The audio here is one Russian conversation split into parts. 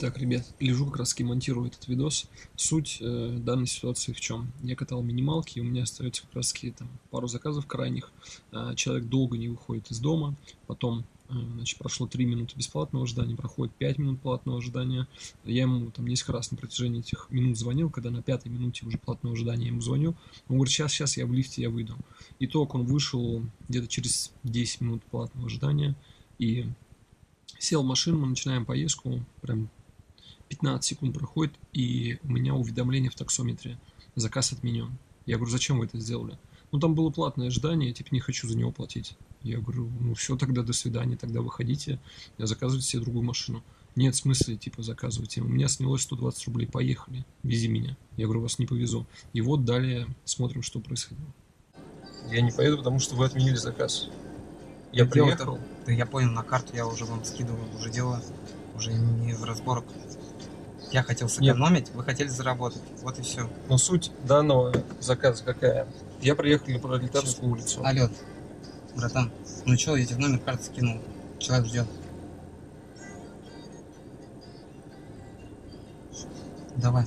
Так, ребят, лежу как раз монтирую этот видос. Суть э, данной ситуации в чем? Я катал минималки, и у меня остается как раз там пару заказов крайних. Э, человек долго не выходит из дома, потом э, значит, прошло 3 минуты бесплатного ожидания, проходит 5 минут платного ожидания. Я ему там несколько раз на протяжении этих минут звонил, когда на пятой минуте уже платного ожидания я ему звоню. Он говорит, сейчас, сейчас я в лифте, я выйду. Итог, он вышел где-то через 10 минут платного ожидания и сел в машину, мы начинаем поездку, прям 15 секунд проходит, и у меня уведомление в таксометре. Заказ отменен. Я говорю, зачем вы это сделали? Ну, там было платное ожидание, я типа не хочу за него платить. Я говорю, ну все, тогда до свидания, тогда выходите, заказывайте себе другую машину. Нет смысла, типа, заказывайте. У меня снялось 120 рублей, поехали, вези меня. Я говорю, вас не повезу. И вот далее смотрим, что происходило. Я не поеду, потому что вы отменили заказ. Я приехал. Да я понял, на карту я уже вам скидывал, уже дело, уже не в разборок. Я хотел сэкономить, вы хотели заработать. Вот и все. Но суть данного заказа какая? Я приехал на Пролетарскую улицу. Алло, братан, ну чё, я тебе номер карты скинул. Человек ждет. Давай,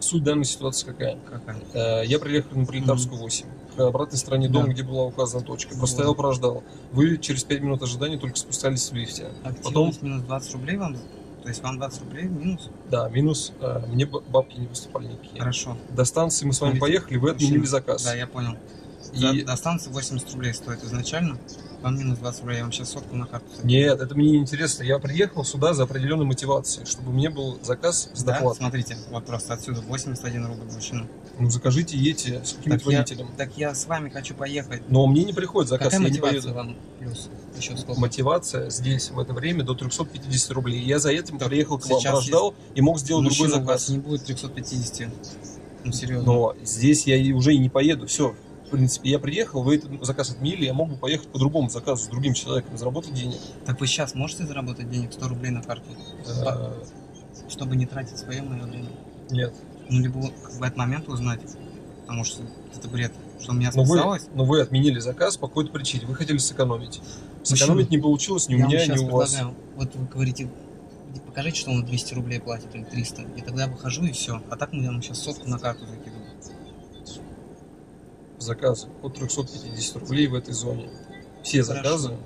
Суть данной ситуации какая? какая? Э, Я приехал на Пролетарскую 8. К обратной стороне дома, Да. где была указана точка. Постоял, да. прождал. Вы через 5 минут ожидания только спускались в лифте. Потом, Активность минус 20 рублей вам? То есть вам 20 рублей минус? да, минус, э, мне бабки не выступали никакие. Хорошо. До станции мы с вами Смотрите, поехали, вы отменили мужчина. заказ. Да, я понял. И- До станции 80 рублей стоит изначально. Вам минус 20 рублей, я вам сейчас сотку на карту закину. Нет, это мне не интересно. Я приехал сюда за определенной мотивацией, чтобы меня был заказ с Да, доплатой. смотрите, вот просто отсюда 81 рубль мужчина. Ну, закажите, едьте с каким-то Так я, водителем. так я с вами хочу поехать. Но мне не приходит заказ, Какая я не мотивация поеду. вам плюс? Еще сколько? Мотивация здесь в это время до 350 рублей. Я за этим Так, приехал к вам, прождал и мог сделать Мужчина, другой у вас заказ. не будет 350. Ну, серьезно. Но здесь я уже и не поеду. Все. В принципе, я приехал, вы этот заказ отменили, я мог бы поехать по другому заказу с другим человеком, заработать денег. Так вы сейчас можете заработать денег 100 рублей на карту, Э, чтобы не тратить свое мое время? Нет. Ну, либо в этот момент узнать, потому что это бред, что у меня Но вы, списалось. но вы отменили заказ по какой-то причине. Вы хотели сэкономить. Сэкономить не получилось ни у я меня, ни у вас. предлагаю, вот вы говорите, покажите, что он 200 рублей платит или 300, и тогда я выхожу и все. А так мы вам сейчас сотку на карту закидываем. Заказы от 350 рублей в этой зоне. Все Хорошо. заказы,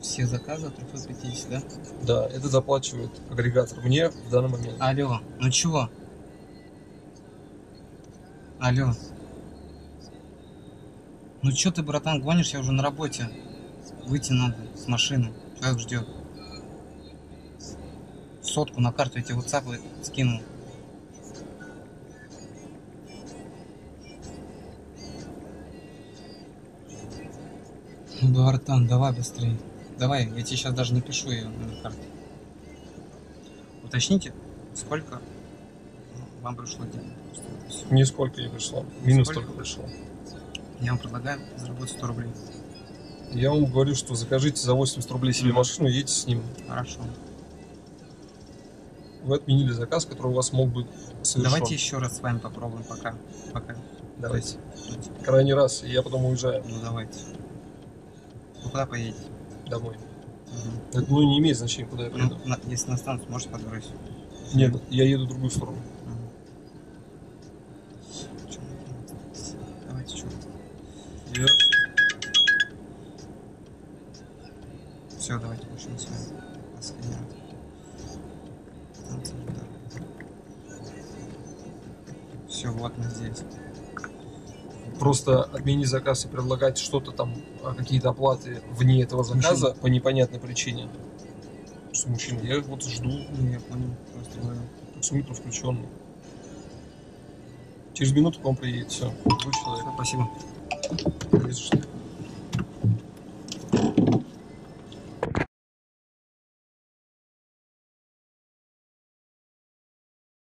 Все заказы от 350, да? да, это заплачивает агрегатор мне в данный момент. Алло, ну чего? Алло. Ну чё ты, братан, гонишь? Я уже на работе. Выйти надо с машины. Человек ждет. Сотку на карту я тебе WhatsApp скинул. Братан, давай быстрее. Давай, я тебе сейчас даже напишу ее номер карты. Уточните, сколько вам пришло денег. Нисколько не пришло. Минус Сколько? только пришло. Я вам предлагаю заработать 100 рублей. Я вам говорю, что закажите за 80 рублей себе Мгм. машину и едете с ним. Хорошо. Вы отменили заказ, который у вас мог быть совершен. Давайте еще раз с вами попробуем пока. Пока. Давайте. Давайте. Крайний раз, и я потом уезжаю Ну давайте. Вы куда поедете? домой. Мгм. Это ну, не имеет значения, куда я Ну, приеду. на- если на станцию, можете подбросить? Нет, я еду в другую сторону. Я... Все, давайте не с вами. Все, вот мы здесь. Просто отменить заказ и предлагать что-то там, а, какие-то оплаты вне этого заказа по непонятной причине. Что мужчина, я вот жду, Ну, я понял. Просто говорю. таксометр включенный. Через минуту к вам приедет, все. Вы человек. Всё, спасибо. Не за что.